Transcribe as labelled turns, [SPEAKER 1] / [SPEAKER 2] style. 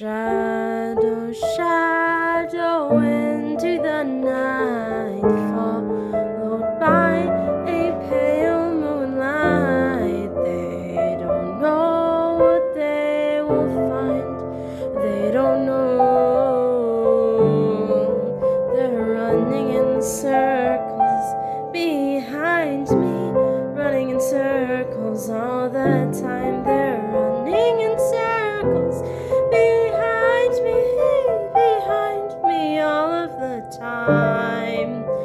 [SPEAKER 1] Shadow, shadow into the night, followed by a pale moonlight. They don't know what they will find. They don't know. They're running in circles behind me, running in circles all the time. They're time.